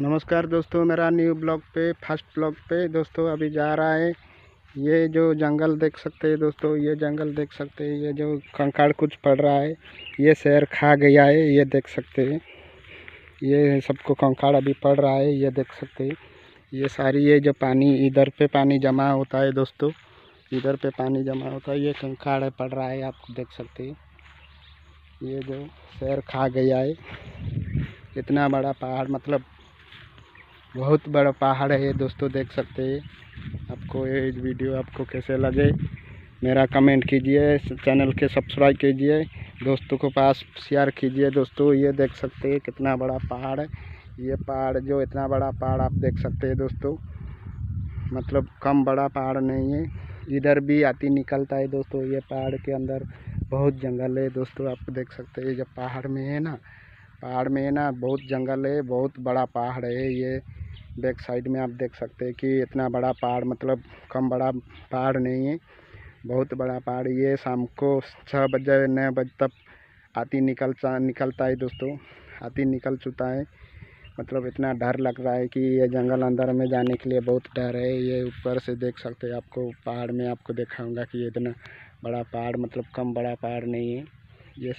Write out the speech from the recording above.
नमस्कार दोस्तों, मेरा न्यू ब्लॉग पे फ़र्स्ट ब्लॉग पे दोस्तों अभी जा रहा है। ये जो जंगल देख सकते हैं दोस्तों, ये जंगल देख सकते हैं, ये जो कंकड़ कुछ पड़ रहा है, ये शेर खा गया है, ये देख सकते हैं। ये सबको कंकड़ अभी पड़ रहा है, ये देख सकते हैं। ये सारी ये जो पानी, इधर पे पानी जमा होता है दोस्तों, इधर पे पानी जमा होता है, ये कंकड़ पड़ रहा है, आप देख सकते हैं। ये जो शेर खा गया है, इतना बड़ा पहाड़ मतलब बहुत बड़ा पहाड़ है दोस्तों, देख सकते हैं। आपको ये वीडियो आपको कैसे लगे, मेरा कमेंट कीजिए चैनल के सब्सक्राइब कीजिए, दोस्तों को पास शेयर कीजिए। दोस्तों, ये देख सकते हैं कितना बड़ा पहाड़ है। ये पहाड़ जो इतना बड़ा पहाड़ आप देख सकते हैं दोस्तों। मतलब कम बड़ा पहाड़ नहीं है। इधर भी आती निकलता है दोस्तों, ये पहाड़ के अंदर बहुत जंगल है दोस्तों। आप देख सकते हैं जब पहाड़ में है ना, पहाड़ में है ना, बहुत जंगल है, बहुत बड़ा पहाड़ है ये। बैक साइड में आप देख सकते हैं कि इतना बड़ा पहाड़ मतलब कम बड़ा पहाड़ नहीं है, बहुत बड़ा पहाड़ ये शाम को छः बजे, नौ बजे तक हाथी निकलता निकलता है दोस्तों, हाथी निकल चुका है। मतलब इतना डर लग रहा है कि ये जंगल अंदर में जाने के लिए बहुत डर है। ये ऊपर से देख सकते हैं आपको, पहाड़ में आपको दिखाऊँगा कि ये इतना बड़ा पहाड़ मतलब कम बड़ा पहाड़ नहीं है। ये